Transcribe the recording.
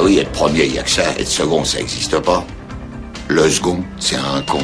Ah oui, être premier, il y a que ça. Être second, ça n'existe pas. Le second, c'est un con.